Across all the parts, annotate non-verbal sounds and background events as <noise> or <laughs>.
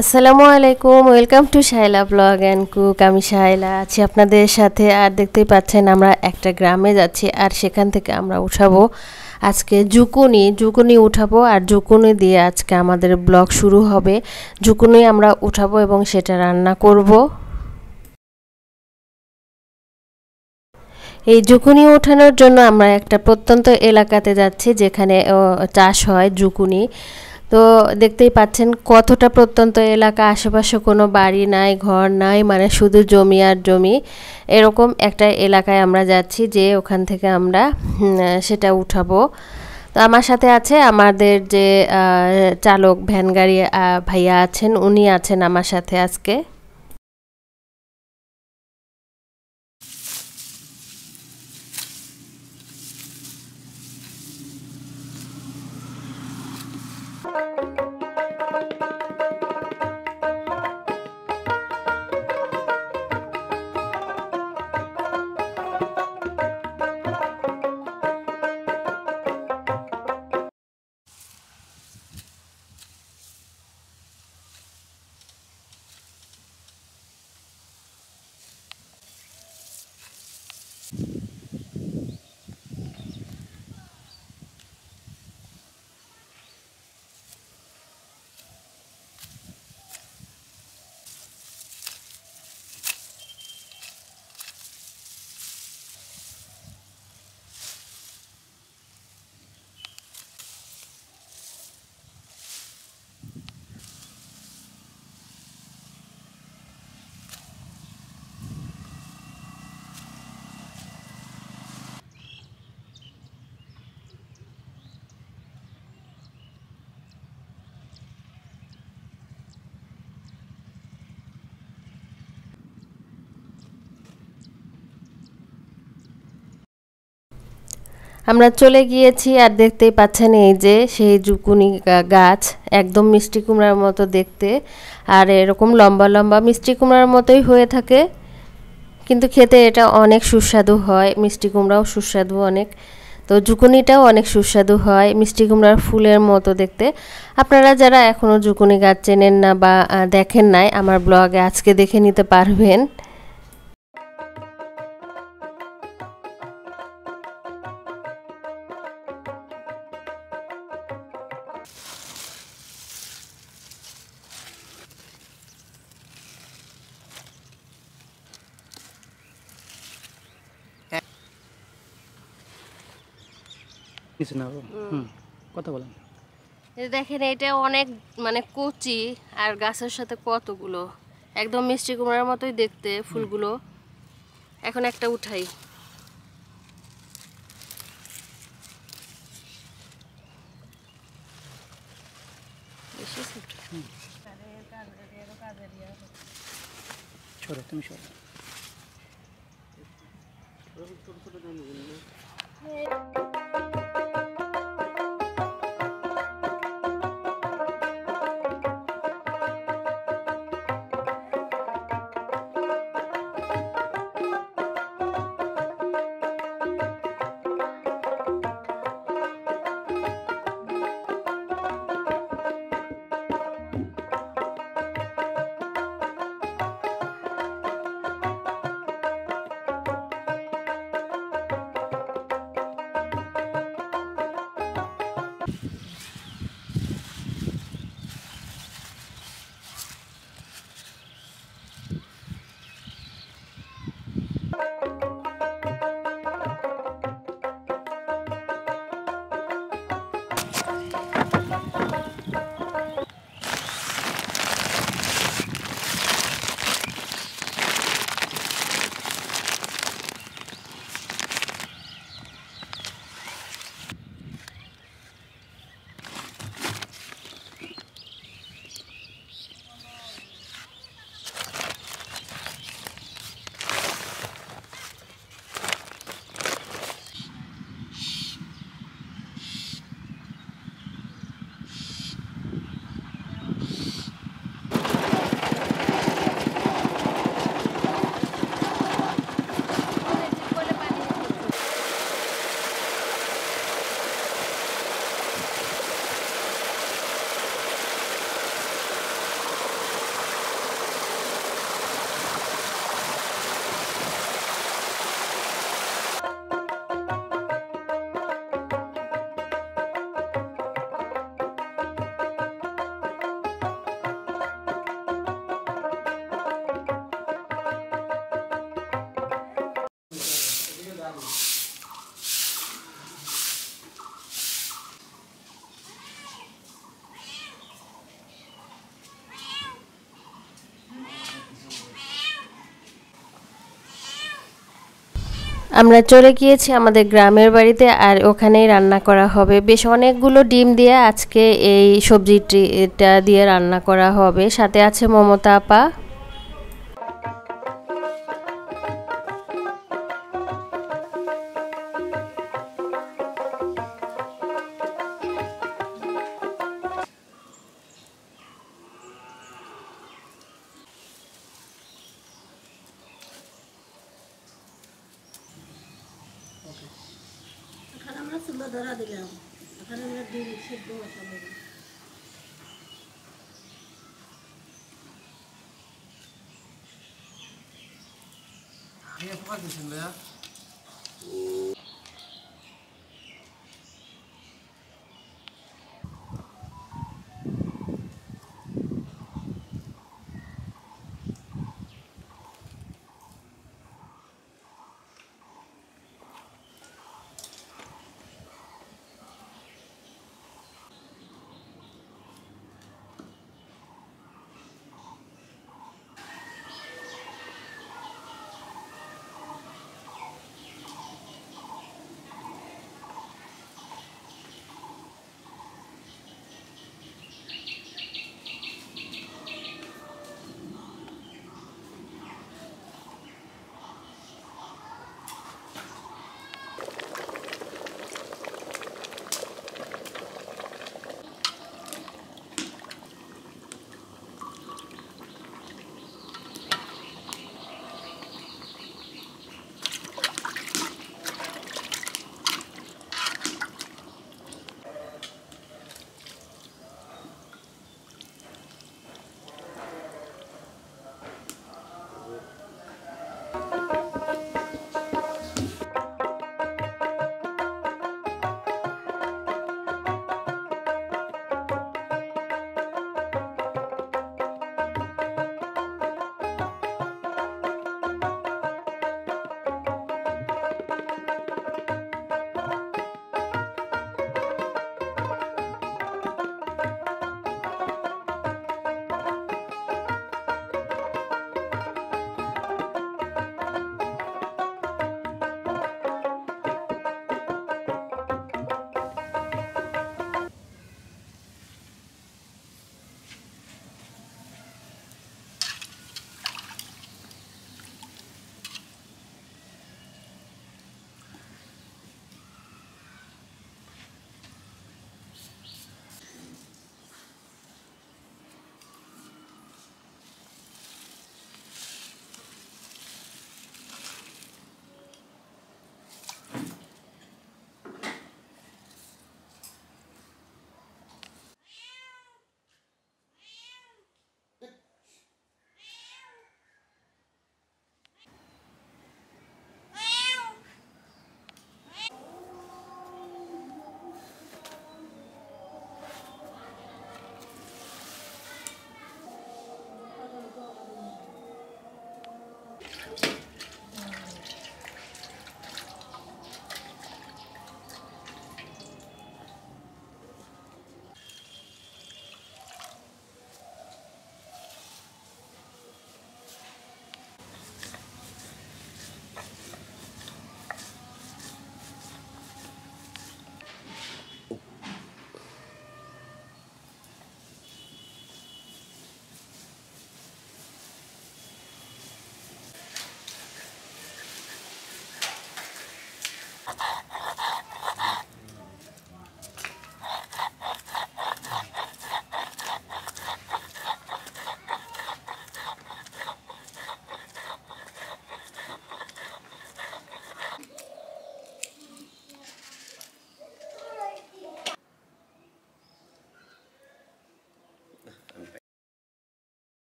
আসসালামু আলাইকুম, welcome to Shaila blog and cook. আমি শাইলা আছি আপনাদের সাথে, আর দেখতেই পাচ্ছেন আমরা একটা গ্রামে যাচ্ছি, আর সেখান থেকে আমরা উঠাবো আজকে জুকুনি। জুকুনি উঠাবো, আর জুকুনি দিয়ে আজকে আমাদের ব্লগ শুরু হবে। জুকুনি আমরা উঠাবো এবং সেটা রান্না করব। এই জুকুনি ওঠানোর জন্য আমরা একটা প্রত্যন্ত এলাকাতে যাচ্ছি, যেখানে চাষ হয় জুকুনি। তো দেখতেই পাচ্ছেন কতটা প্রত্যন্ত এলাকা, আশেপাশে কোনো বাড়ি নাই, ঘর নাই মানে শুধু জমি আর জমি। এরকম একটা এলাকায় আমরা যাচ্ছি যে ওখান থেকে আমরা সেটা উঠাবো। তো আমার সাথে আছে আমাদের যে চালক, ভ্যান গাড়ি ভাইয়া আছেন, উনি আছেন আমার সাথে আজকে। আমরা চলে গিয়েছি আর দেখতেই পাচ্ছেন এই যে সেই জুকুনি গাছ, একদম মিষ্টি কুমড়ার মতো দেখতে। আর এরকম লম্বা লম্বা মিষ্টি কুমড়ার মতোই হয়ে থাকে। কিন্তু খেতে এটা অনেক সুস্বাদু হয়। মিষ্টি কুমড়াও সুস্বাদু অনেক। তো জুকুনিটাও অনেক সুস্বাদু হয় মিষ্টি কুমড়ার ফুলের মতো দেখতে। আপনারা যারা এখনও জুকুনি গাছ চেনেন না বা দেখেন নাই, আমার ব্লগে আজকে দেখে নিতে পারবেন। কথা দেখেন এটা অনেক মানে কচি আর গাছের সাথে কতগুলো? একদম মিষ্টি কুমড়ার মতোই দেখতে ফুলগুলো। এখন একটা উঠাই। ছোট ছোট আমরা চলে গিয়েছি আমাদের গ্রামের বাড়িতে আর ওখানেই রান্না করা হবে। বেশ অনেকগুলো ডিম দিয়ে আজকে এই সবজিটি দিয়ে রান্না করা হবে। সাথে আছে মমতা আপা। ಹಣಮಾಸಲ್ಲ ದರದಿಲ್ಲ ಹಣದ ಸಿಗ್ಬೋ ಸಮಯ Niye yapamazsın şimdi ya?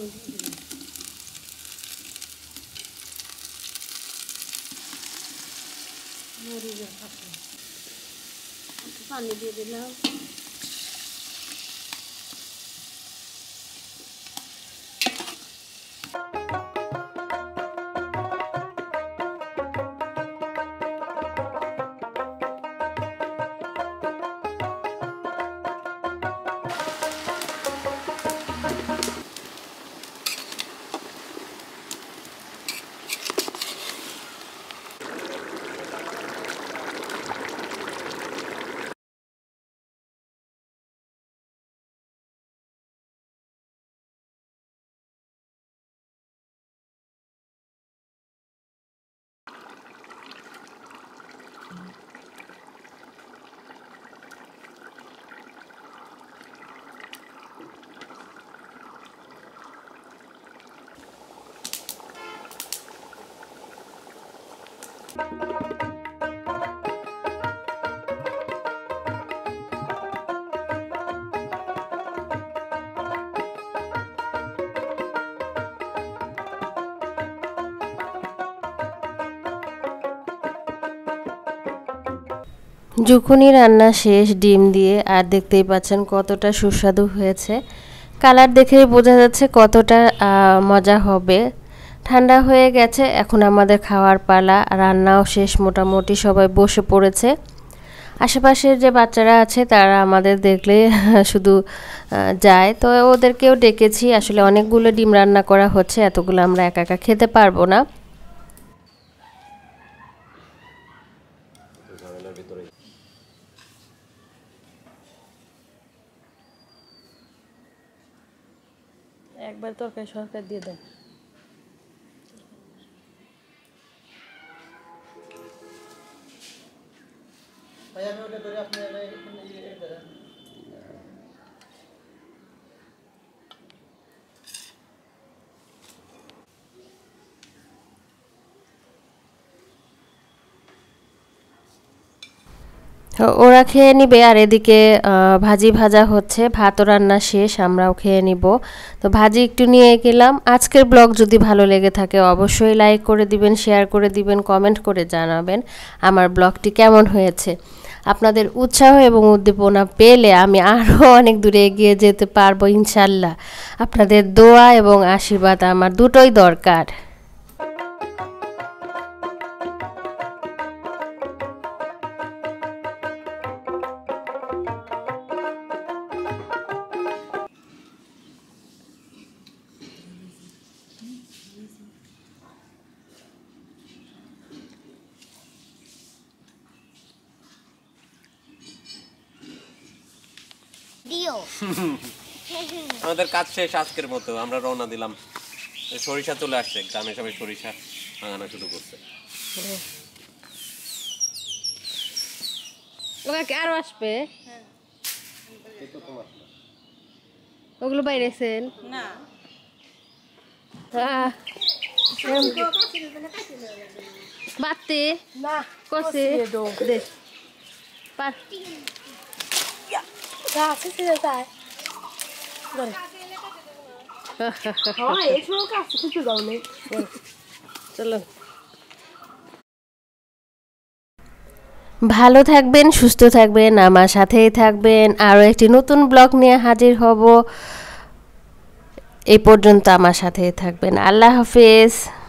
ডিম সেদ্ধ বসাবো লবণ দিয়ে দিলাম মরিচের পাতা একটু পানি দিয়ে দিলাম জুকুনি রান্না শেষ, ডিম দিয়ে, আর দেখতেই পাচ্ছেন কতটা সুস্বাদু হয়েছে। কালার দেখেই বোঝা যাচ্ছে কতটা মজা হবে। ঠান্ডা হয়ে গেছে, এখন আমাদের খাওয়ার পালা, রান্নাও শেষ মোটামুটি, সবাই বসে পড়েছে। আশেপাশের যে বাচ্চারা আছে, তারা আমাদের দেখলে <laughs> শুধু যায়। তো ওদেরকেও ডেকেছি, আসলে অনেকগুলো ডিম রান্না করা হচ্ছে, এতগুলো আমরা একা একা খেতে পারব না। একবার তরকারি সরকার দিয়ে তো ওরা খেয়ে নিবে আর এদিকে ভাজি ভাজা হচ্ছে, ভাতও রান্না শেষ, আমরাও খেয়ে নিব। তো ভাজি একটু নিয়ে গেলাম। আজকের ব্লগ যদি ভালো লেগে থাকে, অবশ্যই লাইক করে দিবেন শেয়ার করে দিবেন কমেন্ট করে জানাবেন আমার ব্লগটি কেমন হয়েছে। আপনাদের উৎসাহ এবং উদ্দীপনা পেলে আমি আরও অনেক দূরে এগিয়ে যেতে পারব, ইনশাল্লাহ। আপনাদের দোয়া এবং আশীর্বাদ আমার দুটোই দরকার। <laughs> আমাদের কাজ শেষ আজকের মতো আমরা রওনা দিলাম। সরিষা চলে আসছে গ্রামে সবাই সরিষা ভাঙানো শুরু করছে। ওরা কি আরও আসবে? ওগুলো বাইরেছেন না। বাতে না কষে দে পার। <laughs> চলো। ভালো থাকবেন সুস্থ থাকবেন আমার সাথেই থাকবেন। আরও একটি নতুন ব্লগ নিয়ে হাজির হব। এই পর্যন্ত আমার সাথেই থাকবেন। আল্লাহ হাফেজ।